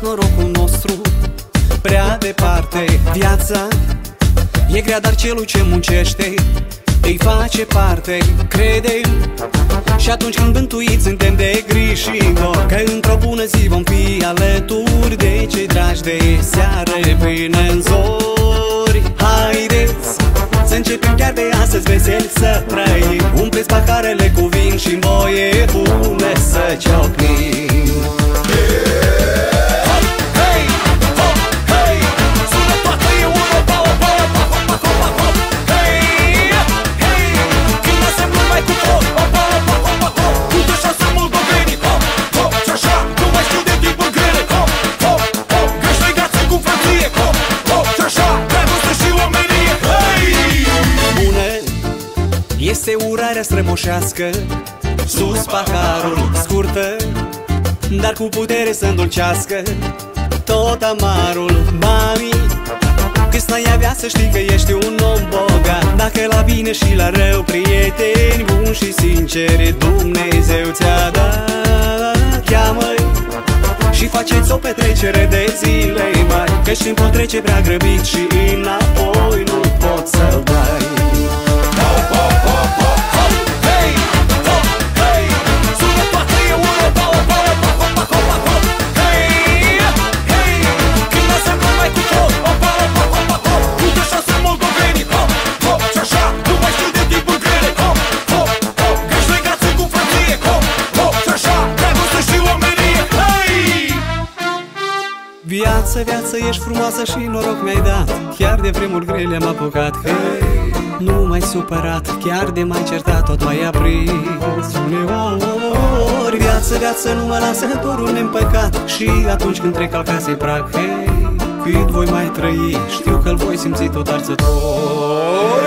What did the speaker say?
norocul nostru. Prea departe Viața e grea, dar celul ce muncește Îi face parte, crede Și atunci când bântuiți suntem de grișitor Că într-o bună zi vom fi alături De cei dragi de seară până în zori. Haideți să începem chiar de astăzi veseli să trăim. Umpleți paharele Este urarea strămoșească. Sus paharul scurtă Dar cu putere să îndulcească Tot amarul Mami Cât n-ai avea să știi că ești un om bogat? Dacă la bine și la rău Prieteni buni și sinceri Dumnezeu ți-a dat Cheamă și faceți o petrecere de zile mai. Că timpul trece prea grăbit și înapoi Viață, viață, ești frumoasă și noroc mi-ai dat. Chiar de vremuri grele am apucat Hei, nu mai supărat. Chiar de mai certat, tot mai aprins. Uneori Viață, viață, nu mă lasă dorul neîmpăcat. Și atunci când trec al casei prag Hei, cât voi mai trăi? Știu că-l voi simți tot arzător